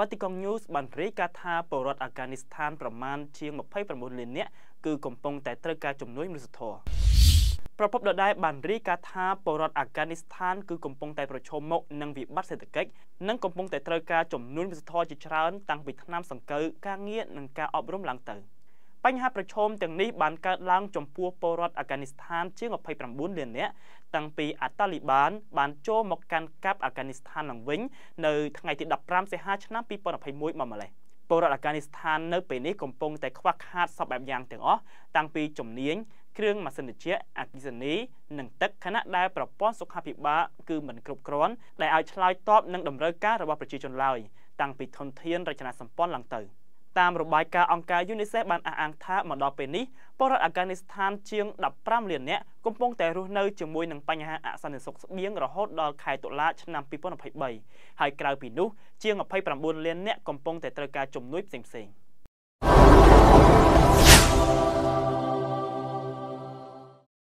Vatican News បានរាយការណ៍ថាពលរដ្ឋអាហ្គានីស្ថានប្រមាណជាង29លាននាក់គឺកំពុងតែត្រូវការជំនួយមនុស្សធម៌ប្រពន្ធដដែលបានរាយការណ៍ថាពលរដ្ឋអាហ្គានីស្ថានគឺកំពុងតែប្រឈមមុខនឹងវិបត្តិសេដ្ឋកិច្ចនិងកំពុងតែត្រូវការជំនួយមនុស្សធម៌ជាច្រើនតាំងពីឆ្នាំសង្កូវការងារនិងការអប់រំឡើងទៅ។ បញ្ហាប្រឈមទាំងនេះបានកើតឡើងចំពោះពលរដ្ឋអាហ្គានីស្ថានជាង29លាននាក់តាំងពីអាតាលីបានបានចូលមកកាន់កាប់អាហ្គានីស្ថានឡើងវិញនៅថ្ងៃទី15សីហាឆ្នាំ2021មកម្លេះពលរដ្ឋអាហ្គានីស្ថាននៅពេលនេះកំពុងតែខ្វះខាតសពបែបយ៉ាងទាំងអស់តាំងពីជំនាញគ្រឿងម៉ាស៊ីនត្រជាក់អគ្គិសនីនិងទឹកខណៈដែលប្រព័ន្ធសុខាភិបាលគឺមិនគ្រប់គ្រាន់ដែលឲ្យឆ្លើយតបនឹងតម្រូវការរបស់ប្រជាជនឡើយតាំងពីធនធានរចនាសម្ព័ន្ធឡើងទៅ។ តាមរបាយការណ៍អង្គការ UNICEF បានអះអាងថាមកដល់ពេលនេះពលរដ្ឋអាហ្គានីស្ថានជាង15លាននាក់កំពុងតែរស់នៅជាមួយនឹងបញ្ហាអសន្តិសុខស្បៀងរហូតដល់ខែតុលាឆ្នាំ2023ហើយក្រៅពីនោះជាង29លាននាក់កំពុងតែត្រូវការជំនួយផ្សេងៗ